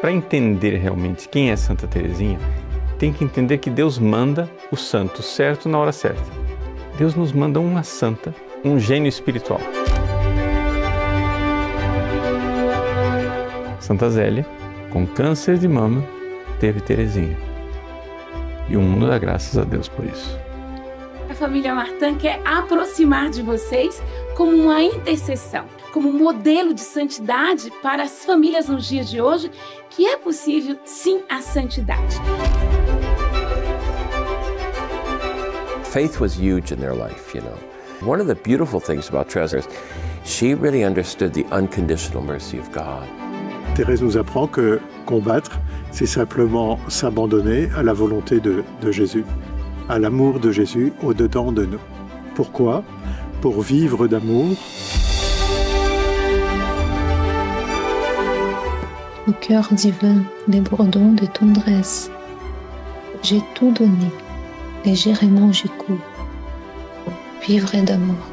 Para entender realmente quem é Santa Teresinha, tem que entender que Deus manda o santo certo na hora certa. Deus nos manda uma santa, um gênio espiritual. Santa Zélia, com câncer de mama, teve Teresinha. E o mundo dá graças a Deus por isso. A família Martin quer aproximar de vocês como uma intercessão, como modelo de santidade para as famílias nos dias de hoje, que é possível sim a santidade. Faith was huge in their life, you know. One of the beautiful things about Teresa is she really understood the unconditional mercy of God. Thérèse nous apprend que combattre, c'est simplement s'abandonner à la volonté de, de Jésus, à l'amour de Jésus au-dedans de nous. Pourquoi? Pour vivre d'amour. Au cœur divin, débordant de tendresse, j'ai tout donné, légèrement je cours, vivre d'amour.